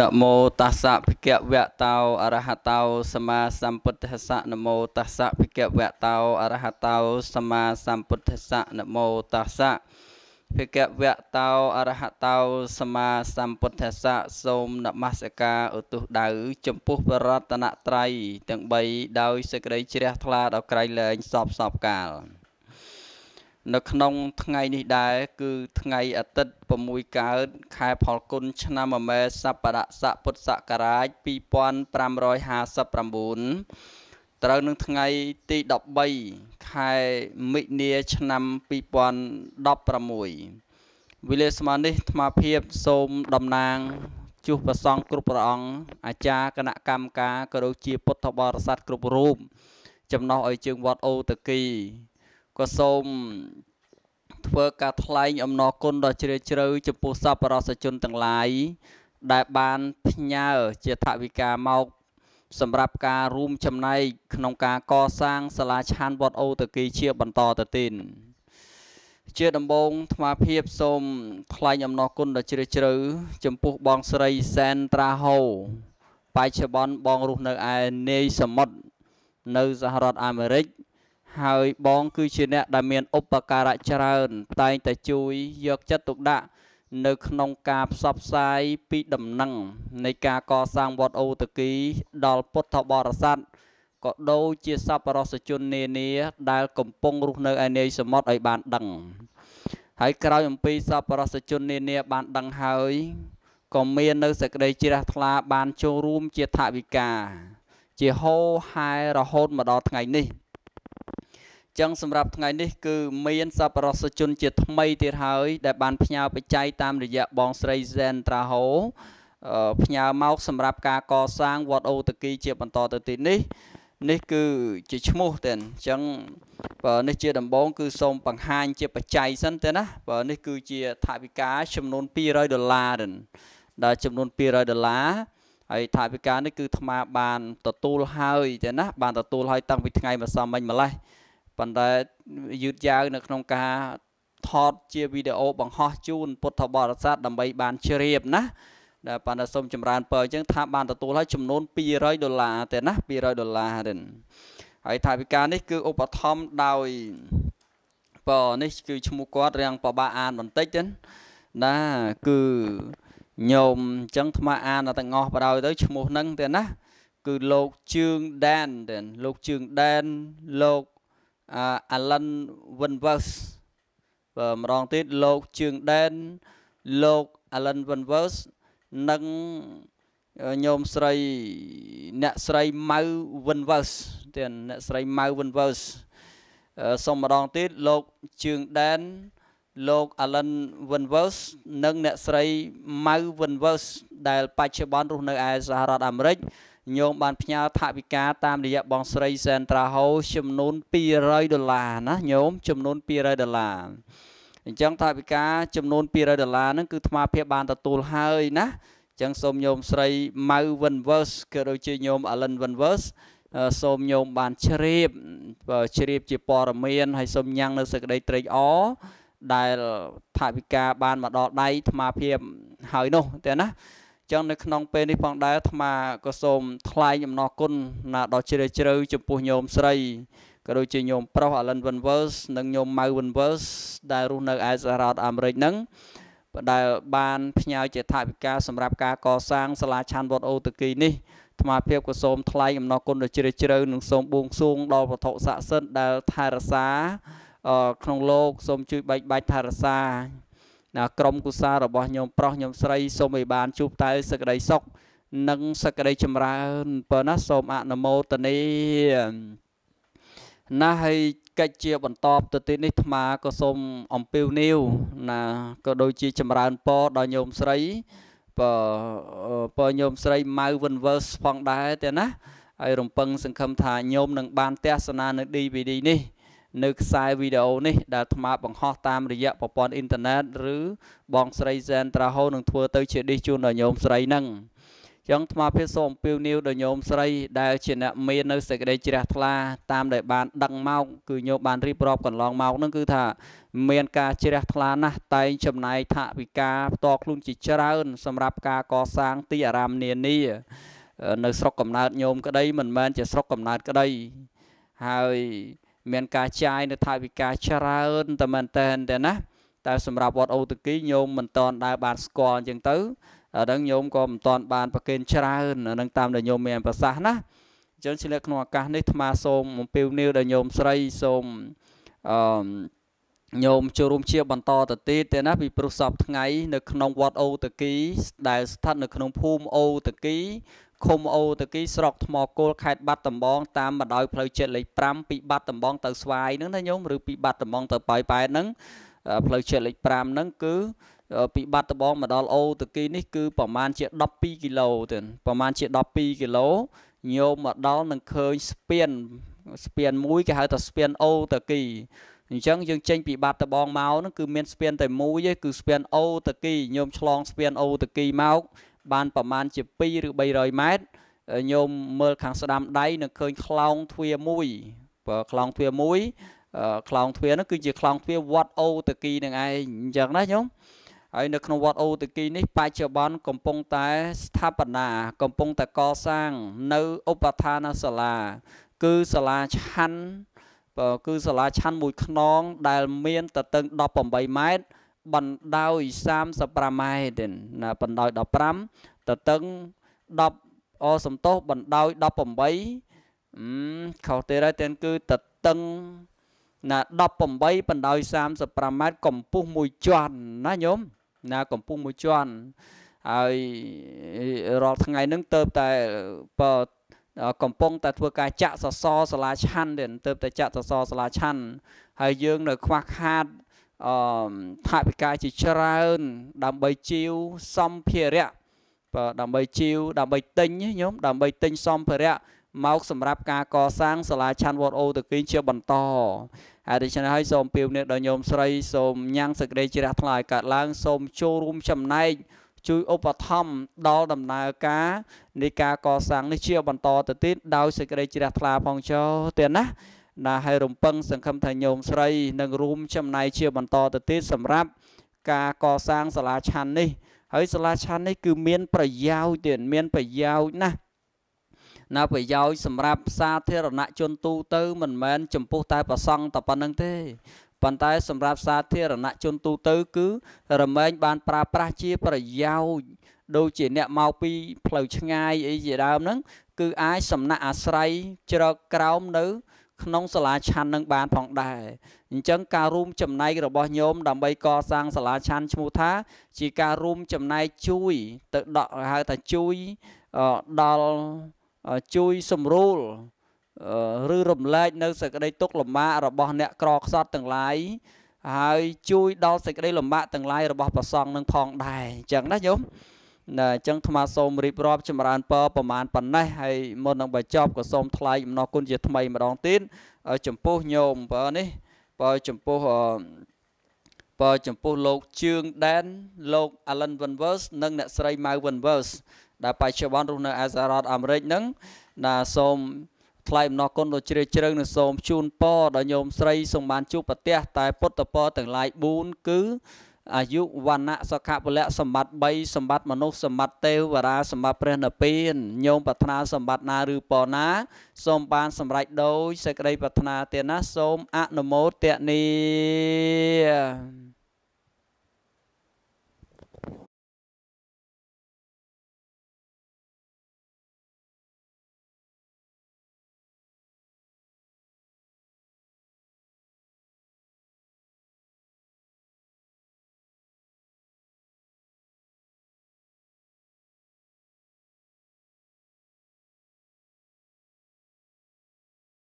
នមោតស្សៈភិក្ខវៈតោអរហតោសម្មាសម្ពុទ្ធស្សៈនមោតស្សៈភិក្ខវៈតោអរហតោសម្មាសម្ពុទ្ធស្សៈនមោតស្សៈភិក្ខវៈតោអរហតោសម្មាសម្ពុទ្ធស្សៈសូមនមស្ការឧទ្ទិសដៅចំពោះបរតនត្រ័យទាំង3ដោយសេចក្តីជ្រះថ្លាដល់ក្រៃលែងសពសពកាល។ នៅក្នុងថ្ងៃនេះដែរគឺថ្ងៃអាទិត្យ6កើត ខែផលគុណឆ្នាំមមែសប្បរស័កពុទ្ធសករាជ2559ត្រូវនឹងថ្ងៃទី13ខែមិនិនាឆ្នាំ2016វិលាស្មើនេះអាភិបសូមតំណាងជួសប្រសង់គ្រប់ព្រះអង្គអាចារ្យគណៈកម្មការក៏ដូចជាពុទ្ធបរិស័ទគ្រប់រូបចំណោះឲ្យជើងវត្តអូតគី ក៏សូមធ្វើការថ្លែងអំណរគុណដ៏ជ្រាលជ្រៅចំពោះសប្បុរសជនទាំងឡាយដែលបានផ្ញើជាថវិកាមកសម្រាប់ការរួមចំណែកក្នុងការកសាងសាលាឆានវត្តអូតគីជាបន្តទៅទៀតជាដំបូងថ្មភាពសូមថ្លែងអំណរគុណដ៏ជ្រាលជ្រៅចំពោះបងស្រីសែនត្រាហូបច្ចុប្បន្នបងរស់នៅឯនាយសមុទ្រនៅសហរដ្ឋអាមេរិក ហើយបងគឺជាអ្នកដែលមានឧបការៈច្រើន តែងតែជួយយកចិត្តទុកដាក់នៅក្នុងការផ្សព្វផ្សាយពីដំណឹងនៃការកសាងវត្តអូតគី ដល់ពុទ្ធបរិស័ទក៏ដូចជាសប្បុរសជននានា ដែលកំពុងរស់នៅឯនាយសមុទ្រឲ្យបានដឹង ហើយក្រោយអំពីសប្បុរសជននានាបានដឹងហើយក៏មាននៅសេចក្តីជ្រះថ្លាបានចូលរួមជាថវិកា ជាហោហែរហូតមកដល់ថ្ងៃនេះ ចឹងសម្រាប់ថ្ងៃនេះគឺមានសប្បុរសជនជាថ្មីទៀតហើយ ដែលបានផ្ញើបច្ច័យតាមរយៈបងស្រី Zen Traho ផ្ញើមកសម្រាប់ការកសាងវត្តអូតគីជាបន្តទៅទៀតនេះ នេះគឺជាឈ្មោះទេអញ្ចឹងបើនេះជាដំបងគឺសូមបង្ហាញជាបច្ច័យសិនទេណាបើនេះគឺជាថវិកាចំនួន200ដុល្លារដែលចំនួន200ដុល្លារហើយថវិកានេះគឺថ្មបានទទួលហើយទេណាបានទទួលហើយតាំងពីថ្ងៃម្សិលមិញម្លេះ ប៉ុន្តែយឺតយ៉ាវនៅក្នុងការថតជាវីដេអូបង្ហោះជូនពុទ្ធបរិស័ទដើម្បីបានជ្រាបណាដែលប៉ុន្តែសូមចម្រើនពរអញ្ចឹងថាបានទទួលឲ្យចំនួន200ដុល្លារទេណា200ដុល្លារទេហើយថាវិការនេះគឺឧបត្ថម្ភដោយបនេះគឺឈ្មោះគាត់រៀងប្របាអានបន្តិចទេណាគឺញោមអញ្ចឹងថ្មអានទាំងអស់បដ ாய் ទៅឈ្មោះហ្នឹងទេណា គឺលោកជឿងដែនទេលោកជឿងដែនលោក Alan Winvers បើម្ដងទៀតលោកជឿងដែនលោក Alan Winvers និងញោមស្រីអ្នកស្រីម៉ៅ Winvers ទៀតអ្នកស្រីម៉ៅ Winvers សូមម្ដងទៀតលោកជឿងដែនលោក Alan Winvers និងអ្នកស្រីម៉ៅ Winvers ដែលបច្ចុប្បន្នរស់នៅឯសហរដ្ឋអាមេរិក ញោមបានផ្ញើថវិកាតាមរយៈបងស្រីសែនត្រាហូចំនួន200ដុល្លារណាញោមចំនួន200ដុល្លារអញ្ចឹងថវិកាចំនួន200ដុល្លារហ្នឹងគឺថ្មភាពបានទទួលហើយណាអញ្ចឹងសូមញោមស្រីម៉ៅ Winverse ក៏ដូចជាញោម Allen Winverse សូមញោមបានជ្រាបជ្រាបជាព័ត៌មានហើយសូមញ៉ាំងនៅសេចក្តីត្រេកអរដែលថាវិការបានមកដល់ដៃថ្មភាពហើយនោះទេណា ចឹងនៅក្នុងពេលនេះផងដែរអាត្មាក៏សូមថ្លែងអំណរគុណណាដល់ជ្រាលជ្រៅចំពោះញោមស្រីក៏ដូចជាញោមប្រុស Allen Winvers និងញោម Mau Winvers ដែលរស់នៅឯសហរដ្ឋអាមេរិកហ្នឹងដែលបានផ្ញើជាថវិកាសម្រាប់ការកសាងសាលាឆាន់វត្តអូតគីនេះថ្មភាពក៏សូមថ្លែងអំណរគុណដល់ជ្រាលជ្រៅនិងសូមបួងសួងដល់វត្ថុស័ក្តិសិទ្ធិដែលថែរក្សាក្នុងលោកសូមជួយបែកបាច់ថែរក្សា ណាក្រុមគូសារបស់ញោមប្រុសញោមស្រីសូមឲ្យបានជួបតែសេចក្តីសុខនិងសេចក្តីចម្រើនប៉ុណ្ណាសូមអនុមោទនាណាហើយកិច្ចជាបន្តទៅទៀតនេះអាត្មាក៏សូមអំពាវនាវណាក៏ដូចជាចម្រើនពរដល់ញោមស្រីបើបើញោមស្រីម៉ៅ Winverse ផងដែរទេណាហើយរំពឹងសង្ឃឹមថាញោមនឹងបានទស្សនានៅ DVD នេះ នៅខ្សែវីដេអូនេះដែលអាត្មាបង្ហោះតាមរយៈប្រព័ន្ធអ៊ីនធឺណិតឬបងស្រីសែនត្រាហូនឹងធ្វើទៅជាឌីសជូនដល់ញោមស្រីហ្នឹងចឹងថ្មភាពសូមអំពាវនាវដល់ញោមស្រីដែលជាអ្នកមាននៅសេចក្តីជ្រះថ្លាតាមដែលបានដឹងមកគឺញោមបានរៀបរាប់កន្លងមកនឹងគឺថាមានការជ្រះថ្លាណាស់តែងចំណាយថវិកាផ្ទាល់ខ្លួនជាច្រើន សម្រាប់ការកសាងទីអារាមនានានៅស្រុកកំណើតញោមក្តីមិនមែនជាស្រុកកំណើតក្តីហើយ មានការចាយនៅថវិកាច្រើនតែមែនតើណាតែសម្រាប់វត្តអូតគីញោមមិនតន់ដែលបានស្គាល់អញ្ចឹងទៅអាហ្នឹងញោមក៏មិនតន់បានប្រកេនច្រើនអាហ្នឹងតាមដែលញោមមានប្រសាសន៍ណាអញ្ចឹងឆ្លៀកក្នុងឱកាសនេះអាត្មាសូមអំពាវនាវដល់ញោមស្រីសូមអឺញោមចូលរួមជាបន្តទៅទៀតទេណាពីព្រោះសពថ្ងៃនៅក្នុងវត្តអូតគីដែលស្ថិតនៅក្នុងភូមិអូតគី ឃុំអូតគីស្រុកថ្មគោលខេត្តបាត់ដំបងតាមបណ្ដោយផ្លូវជាតិលេខ5ពីបាត់ដំបងទៅស្វាយហ្នឹងណាញោមឬពីបាត់ដំបងទៅប៉ោយប៉ែតហ្នឹងផ្លូវជាតិលេខ5ហ្នឹងគឺពីបាត់ដំបងមកដល់អូតគីនេះគឺប្រហែលជា12គីឡូទៅប្រហែលជា12គីឡូញោមមកដល់នឹងឃើញស្ពានស្ពានមួយគេហៅថាស្ពានអូតគីអញ្ចឹងយើងចេញពីបាត់ដំបងមកហ្នឹងគឺមានស្ពានតែមួយទេគឺស្ពានអូតគីញោមឆ្លងស្ពានអូតគីមក បានប្រមាណជា2ឬ300ម៉ែត្រញោមមើលខាងស្ដាំដៃនឹងឃើញខ្លោងទ្វារមួយបើខ្លោងទ្វារមួយខ្លោងទ្វារនោះគឺជាខ្លោងទ្វារវត្តអូតគីនឹងឯងអញ្ចឹងណាញោមហើយនៅក្នុងវត្តអូតគីនេះបច្ចុប្បន្នកំពុងតែស្ថាបនាកំពុងតែកសាងនៅឧបឋានសាលា គឺសាលាឆាន់គឺសាលាឆាន់មួយខ្នងដែលមានតតឹង18ម៉ែត្រ បណ្ដោយ35ម៉ែត្រណាបណ្ដោយ15តតឹង10អសំទោសបណ្ដោយ18អឺខុសទេហើយទាំងគឺតតឹងណា18បណ្ដោយ35ម៉ែត្រកម្ពស់មួយជាន់ណាញោមណាកម្ពស់មួយជាន់ហើយរាល់ថ្ងៃហ្នឹងទៅតែបើកំពុងតែធ្វើការចាក់សសរសាលាឆាន់ទៀតទៅតែចាក់សសរសាលាឆាន់ហើយយើងនៅខ្វះខាត អឺថាវិការជាច្រើន ដើម្បីជីវសម្ភារៈបើដើម្បីជីវដើម្បីទិញញោមដើម្បីទិញសម្ភារៈមកសម្រាប់ការកសាងសាលាឆាន់វត្តអូតគីជាបន្តហើយដូច្នេះហើយសូមពៀវនេះដល់ញោមស្រីសូមញ៉ាំងសេចក្តីជ្រះថ្លាឲ្យកើតឡើងសូមចូលរួមចំណែកជួយឧបត្ថម្ភដល់ដំណើរការនៃការកសាងនេះជាបន្តទៅទៀតដោយសេចក្តីជ្រះថ្លាផងចោទៀតណា ណាហើយរំពឹងសង្ឃឹមថាញោមស្រីនឹងរួមចំណែកជាបន្តទៅទៀតសម្រាប់ការកសាងសាលាឆាន់នេះ ហើយសាលាឆាន់នេះគឺមាន ប្រយោជន៍ទៀតមានប្រយោជន៍ណាស់ណាប្រយោជន៍សម្រាប់សាធារណជនទូទៅមិនមែនចំពោះតែប្រសង់តែប៉ុណ្្នឹងទេប៉ុន្តែសម្រាប់សាធារណជនទូទៅ គឺរមែងបានប្រើប្រាស់ជាប្រយោជន៍ដូចជាអ្នកមកពីផ្លូវឆ្ងាយអីជាដើមហ្នឹងគឺអាចសំណាក់អាស្រ័យជ្រកក្រោមនៅ ក្នុងសាលាឆាន់នឹងបានផងដែរអញ្ចឹងការរួមចំណែករបស់ញោមដើម្បីកសាងសាលាឆាន់ឈ្មោះថា ជាការរួមចំណែកជួយ ទៅដកហៅថាជួយដល់ជួយសម្រួលឬរំលែកនៅសេចក្តីទុក្ខលំបាករបស់អ្នកក្រខ្សត់ទាំងឡាយហើយជួយដល់សេចក្តីលំបាកទាំងឡាយរបស់ព្រះសង្ឃនឹងផងដែរអញ្ចឹងណាញោម ណាអញ្ចឹងថ្មសូមរៀបរាប់ចម្រើនពរប្រមាណប៉ុណ្ណេះហើយមុននឹងបញ្ចប់ក៏សូមថ្លែងអំណរគុណជាថ្មីម្ដងទៀតចំពោះញោមបើនេះបើចំពោះបើចំពោះលោកជឿងដែនលោក Allen Winverse និងអ្នកស្រី Mau Winverse ដែលបច្ចុប្បន្នរស់នៅឯសហរដ្ឋអាមេរិកហ្នឹងណាសូមថ្លែងអំណរគុណដ៏ជ្រាលជ្រៅនិងសូមជូនពរដល់ញោមស្រីសូមបានជួបប្រទះតែពុទ្ធពរទាំងឡាយ4គឺ អាយុវណ្ណៈសុខៈពលៈសម្បត្តិ3សម្បត្តិមនុស្សសម្បត្តិទេវតាសម្បត្តិព្រះនិព្វានញោមប្រាថ្នាសម្បត្តិណាឬពរណាសូមបានសម្រេចដោយសេចក្តីប្រាថ្នាទេណាសូមអនុមោទនា